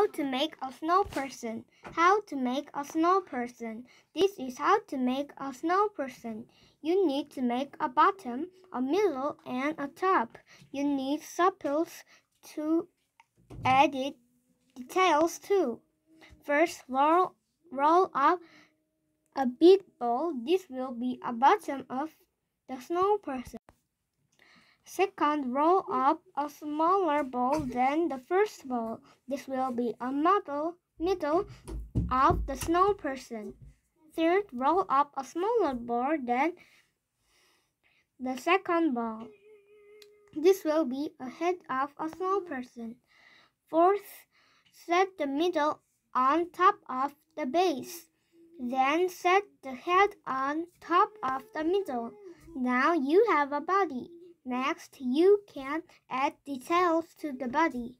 How to make a snow person. How to make a snow person. This is how to make a snow person. You need to make a bottom, a middle, and a top. You need supples to edit details too. First, roll, roll up a big ball. This will be a bottom of the snow person. Second, roll up a smaller ball than the first ball. This will be a middle, middle of the snow person. Third, roll up a smaller ball than the second ball. This will be a head of a snow person. Fourth, set the middle on top of the base. Then set the head on top of the middle. Now you have a body. Next, you can add details to the body.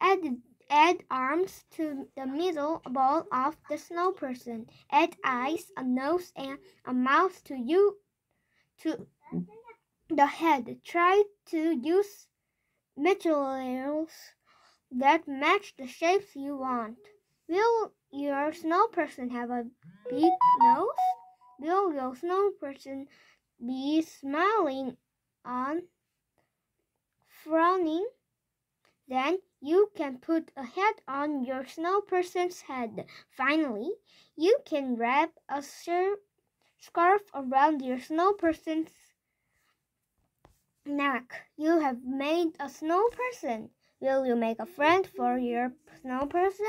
Add, add arms to the middle ball of the snow person. Add eyes, a nose, and a mouth to you to the head. Try to use materials that match the shapes you want. Will your snow person have a big nose? Will your snow person be smiling on frowning? Then you can put a hat on your snow person's head. Finally, you can wrap a scarf around your snow person's neck. You have made a snow person. Will you make a friend for your snow person?